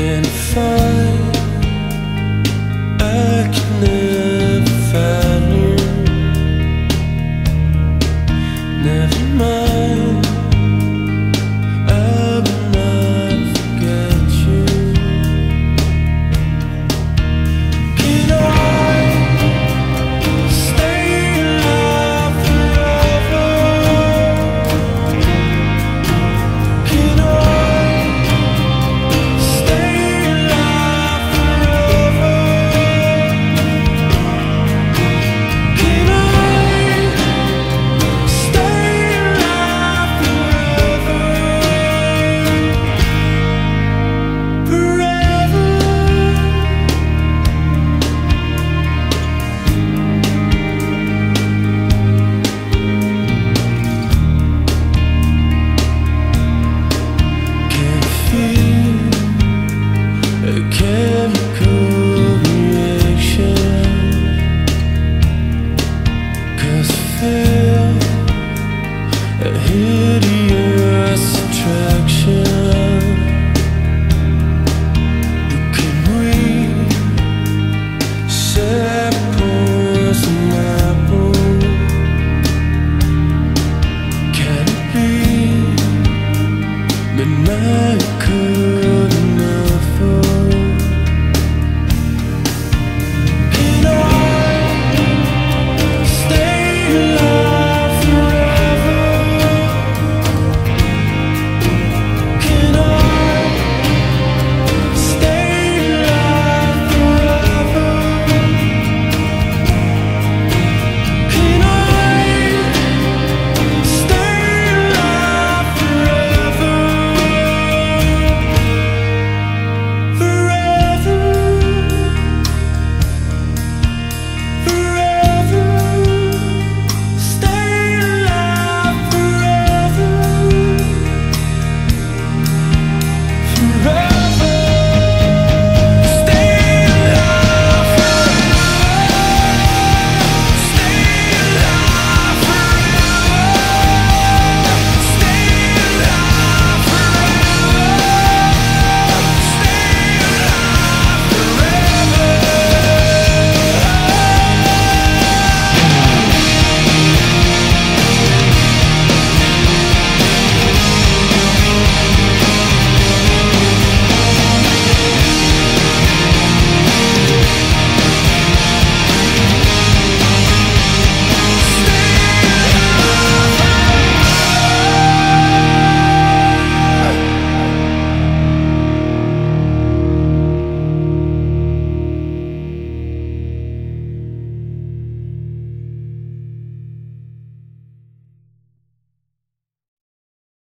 in